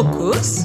Focus